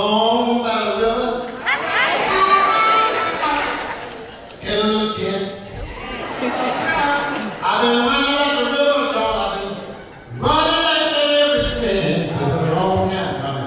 alone by the river. Hello, I've been running the river, dog. I've long time coming.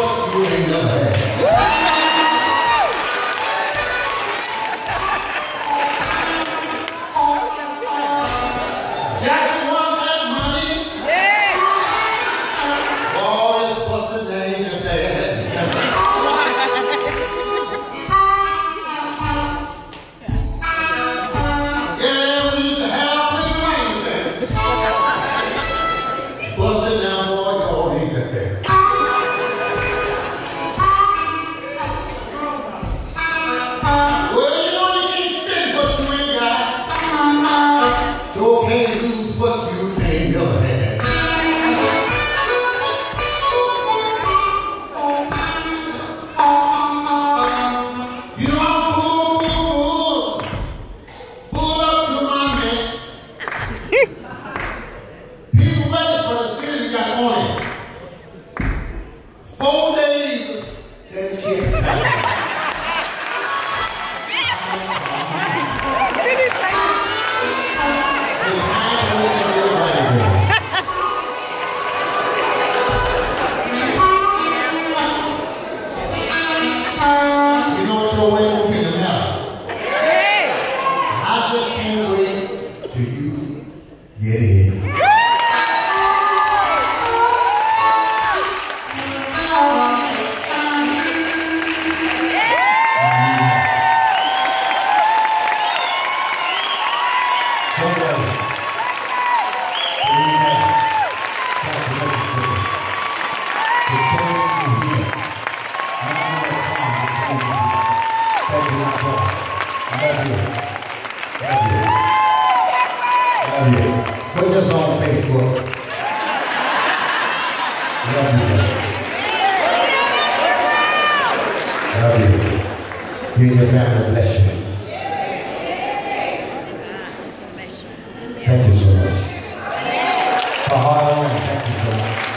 can't use what you Time goes everybody there. You know way will be the matter. Put. Love you. Love you. You and your family bless you. Thank you so much. Mahalo and thank you so much.